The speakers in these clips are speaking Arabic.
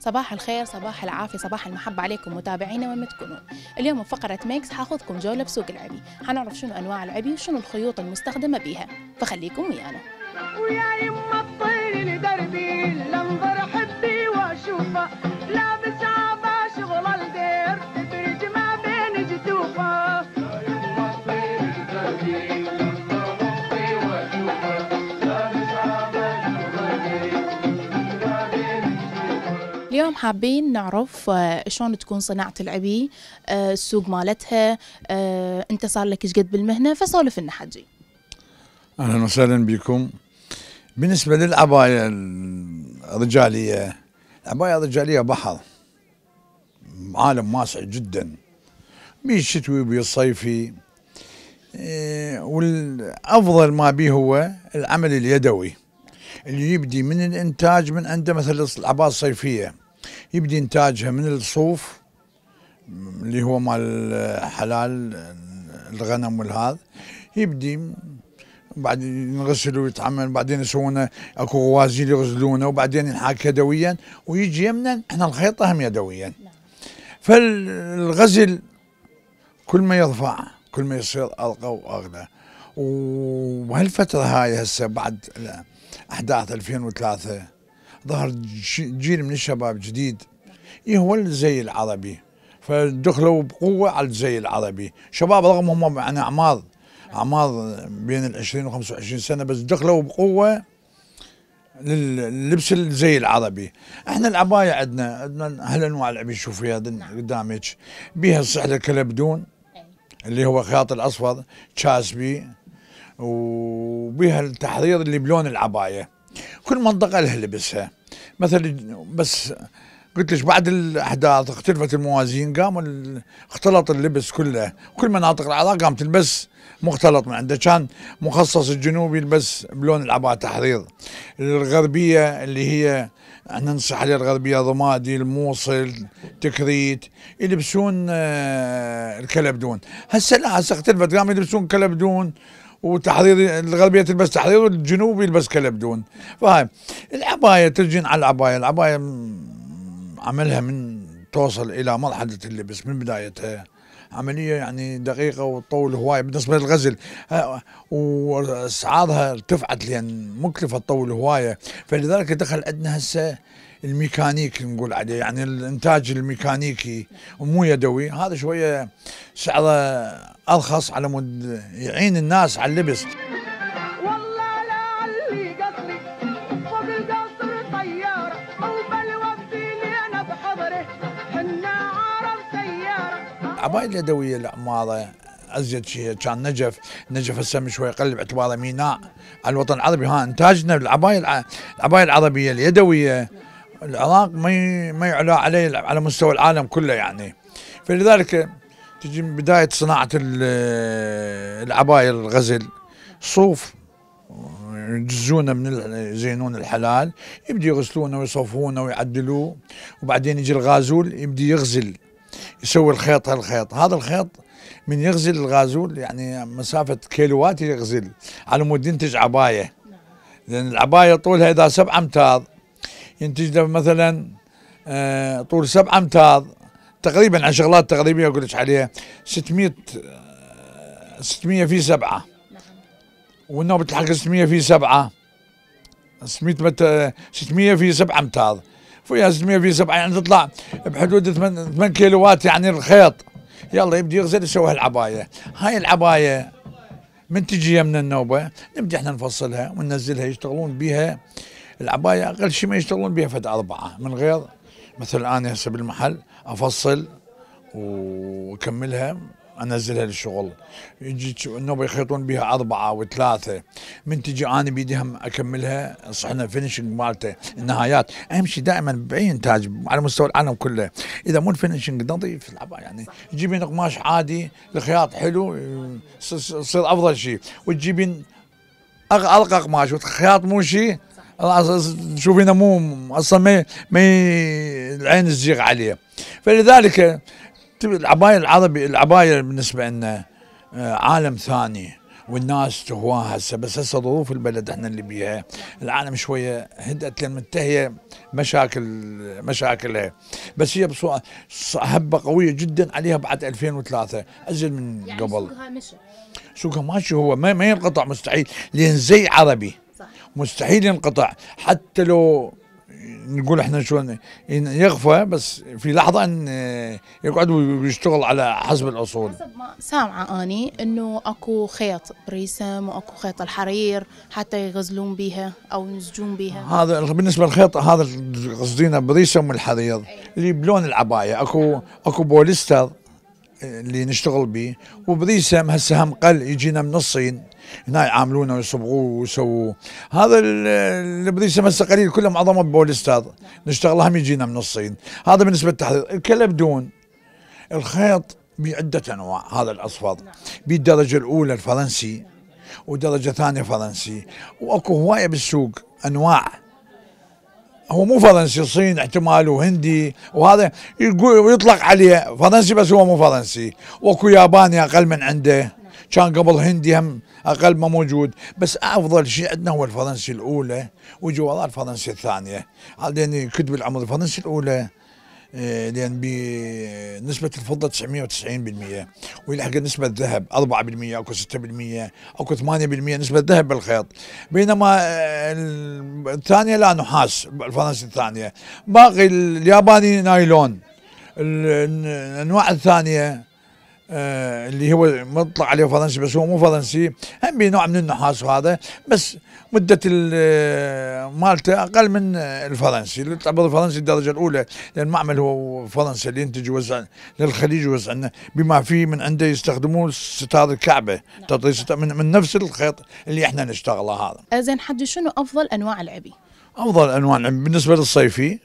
صباح الخير صباح العافية صباح المحبة عليكم متابعينا وين ما تكونون اليوم بفقرة ميكس حاخذكم جولة بسوق العبي. حنعرف شنو أنواع العبي وشنو الخيوط المستخدمة بيها. فخليكم ويانا. ويا يما الطير لدربي حبي وأشوفه. اليوم حابين نعرف آه، شلون تكون صناعة العبي آه، السوق مالتها آه، انت صار لك إيش قد بالمهنة؟ فسولف لنا حجي أهلا وسهلا بكم. بالنسبة للعبايه الرجالية العبايه الرجالية بحر. عالم واسع جدا. بيه الشتوي وبيه الصيفي إيه، والأفضل ما به هو العمل اليدوي. اللي يبدي من الإنتاج من عنده مثل العباءه الصيفية. يبدي إنتاجها من الصوف اللي هو مال حلال الغنم والهذا. يبدي بعدين ينغسل ويتعمل بعدين يسوونه أكو غوازيل يغسلونه وبعدين ينحاك يدويا ويجي يمنا إحنا الخيطه هم يدويا فالغزل كل ما يرفع كل ما يصير ارقى واغلى وهالفترة هاي هسه بعد أحداث 2003 ظهر جيل من الشباب جديد. هو الزي العربي؟ فدخلوا بقوة على الزي العربي. شباب رغم هم عن اعمار أعمار بين ال 20 و 25 سنة بس دخلوا بقوة لللبس الزي العربي. إحنا العباية عندنا عندنا هالانواع العبي شوفي هذا قدامك. بيها السحله كلبدون اللي هو خياط الاصفر تشاسبي وبيها التحرير اللي بلون العباية. كل منطقة لها لبسها. مثلا بس قلت لك بعد الأحداث اختلفت الموازين ال- اختلط اللبس كله. كل مناطق العراق قامت تلبس مختلط من عنده كان مخصص الجنوبي يلبس بلون العباءة تحرير الغربية اللي هي إحنا ننصح عليها الغربية رمادي الموصل تكريت يلبسون آه، الكلبدون هسه لا هسه اختلفت قاموا يلبسون كلبدون وتحرير الغربية تلبس تحرير والجنوب يلبس كلبدون فهاي العباية ترجين على العباية. م- عملها من توصل إلى مرحلة اللبس من بدايتها. عملية يعني دقيقة وتطول هواية بالنسبة للغزل. ها- وأسعارها ارتفعت لأن مكلفة تطول هواية فلذلك دخل عندنا هسه الميكانيك نقول عليه يعني الإنتاج الميكانيكي ومو يدوي. هذا شوية سعره أرخص على مود يعين الناس على اللبس. العباية اليدوية العمارة أزيد شيء. كان نجف نجف هسه شوي قل باعتباره ميناء على الوطن العربي. ها إنتاجنا العباية الع- العباية العربية اليدوية. العراق ما ما يعلى عليه على مستوى العالم كله يعني. فلذلك تجي من بداية صناعة ال- العباية الغزل صوف يجزونه من ال- يزينون الحلال يبدي يغسلونه ويصفونه ويعدلوه وبعدين يجي الغازول يبدي يغزل يسوي الخيط هالخيط. هذا الخيط من يغزل الغازول يعني مسافة كيلوات يغزل على مود ينتج عباية. لأن العباية طولها إذا سبعة أمتار ينتج له مثلا آه، طول سبعة أمتار تقريبا عن شغلات تقريبية أقول لك عليها 600 آه، 600 في سبعة. والنوبة الحق 600 في سبعة. 600 مت 600 في سبعة أمتار فيها 600 في سبعة يعني تطلع بحدود 8 8 كيلوات يعني الخيط. يلا يبدي يغزل يسوي هالعباية. هاي العباية من تجي من النوبة؟ نبدي إحنا نفصلها وننزلها يشتغلون بيها. العباية أقل شيء ما يشتغلون بيها فد أربعة. من غير مثل أنا هسه بالمحل أفصل وأكملها أنزلها للشغل. يجي تش- النوبه يخيطون بها أربعة وثلاثه من تجي أنا بيدي هم أكملها صحنا finishing مالته النهايات. أهم شيء دائما بأي إنتاج على مستوى العالم كله. إذا مو ال finishing نظيف يعني تجيبين قماش عادي الخياط حلو يص- يص- يصير أفضل شيء. وتجيبين ارقى قماش والخياط مو شيء تشوفينه مو أصلا ما ما العين تزيغ عليه. فلذلك تبي العباية العربي العباية بالنسبة لنا آه، عالم ثاني والناس تهواها هسه بس هسه ظروف البلد إحنا اللي بيها. العالم شوية هدأت لأن منتهيه مشاكل مشاكلها بس هي بصورة هبة قوية جدا عليها بعد 2003 ازل من يعني قبل. سوقها مشى سوقها ماشي هو ما, ما ينقطع مستحيل. لأن زي عربي مستحيل ينقطع. حتى لو نقول إحنا شلون يغفى بس في لحظة إن يقعد ويشتغل على حسب الأصول. حسب ما سامعة أني إنه أكو خيط بريسم وأكو خيط الحرير حتى يغزلون بيها أو ينسجون بيها. هذا بالنسبة للخيط هذا قصدينا بريسم الحرير اللي بلون العباية اكو أكو بوليستر. اللي نشتغل به. وبريسم هسه هم قل يجينا من الصين. هنا يعاملونه ويصبغوه ويسووه. هذا ال- البريسم هسه قليل كله معظمه بوليستر نشتغله هم يجينا من الصين. هذا بالنسبة للتحرير الكلبدون الخيط بعدة أنواع. هذا الأصفر. بالدرجة الأولى الفرنسي. ودرجة ثانية فرنسي وأكو هواية بالسوق. أنواع. هو مو فرنسي صين احتمال وهندي وهذا ويطلق عليه. فرنسي بس هو مو فرنسي. واكو ياباني أقل من عنده. كان قبل هندي هم أقل ما موجود. بس أفضل شيء عندنا هو الفرنسي الأولى ويجي وراء الفرنسي الثانية. هذا لأن كتب العمر الفرنسي الأولى. لأن بنسبة الفضة 990% ويلحق نسبة الذهب 4% اكو 6% اكو 8% نسبة الذهب بالخيط بينما آه، ال- الثانية لا نحاس الفرنسي الثانية. باقي الياباني نايلون ال- الأنواع الثانية آه، اللي هو مطلق عليه فرنسي بس هو مو فرنسي. هم بنوع من النحاس وهذا بس مدة آه، مالته أقل من آه، الفرنسي. اللي تعتبر الفرنسي الدرجة الأولى لأن معمل هو فرنسا اللي ينتج يوزع للخليج يوزع بما فيه من عنده يستخدمون ستار الكعبة. تطريز ستار من, من نفس الخيط اللي إحنا نشتغله هذا. زين حد شنو أفضل أنواع العبي؟ أفضل أنواع بالنسبة للصيفي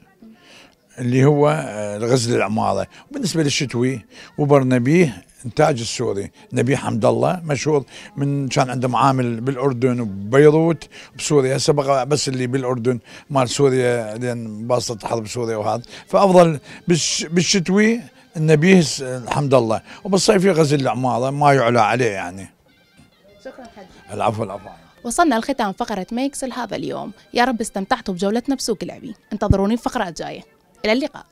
اللي هو آه، الغزل العمارة وبالنسبة للشتوي وبرنبيه انتاج السوري. نبيه حمد الله مشهور من كان عنده معامل بالأردن وبيروت بسوريا هسه بقى بس اللي بالأردن مال سوريا لأن باسطة حرب سوريا وهذا. فأفضل بالش بالشتوي النبيه س- حمد الله. وبالصيفي غزل العماره ما يعلى عليه يعني. شكرا حد العفو العفو. وصلنا لختام فقرة ميكس لهذا اليوم. يا رب استمتعتوا بجولتنا بسوق العبي انتظروني في فقرات جاية إلى اللقاء.